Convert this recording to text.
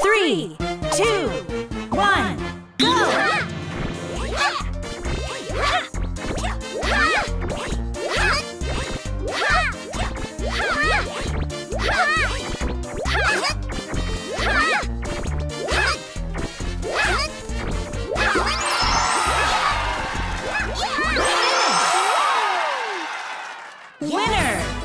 Three, two, one, go! Winner!